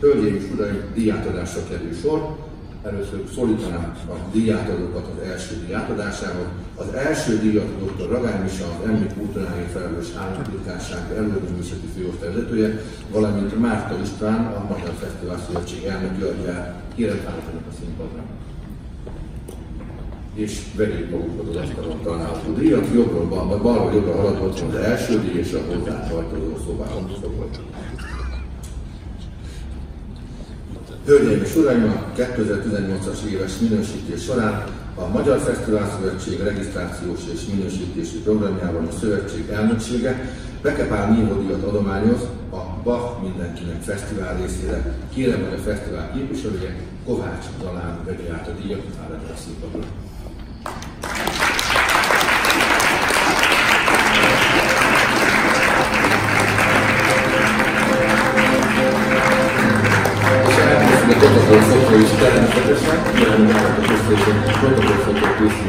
Hölgyeim és Uraim, díjátadásra kerül sor. Először szólítanám a díjátadókat az első díjátadásához. Az első díjat dr. Ragány Misa, az Emmi Kultúráért felelős államtitkárság előadóművészeti főosztály vezetője, valamint Márta István, a Magyar Fesztivál Szövetség elnöki adja. Kérem a színpadra és vegyék magukhoz az asztalon található díjat, jobbról, bal, balról jobbra haladott az első díj és a hozzá tartozó szobában szokott. Hölgyeim és Uraim, a 2018-as éves minősítés során a Magyar Fesztivál Szövetség regisztrációs és minősítési programjában a szövetség elnöksége Bekepál Nívódíjat adományoz a Bach Mindenkinek Fesztivál részére. Kérem, hogy a fesztivál képviselője Kovács Zalán vegye át a díjat, állatra a színpadra. protokoll fotó is természetesen, jelen a protokoll fotó készülnek.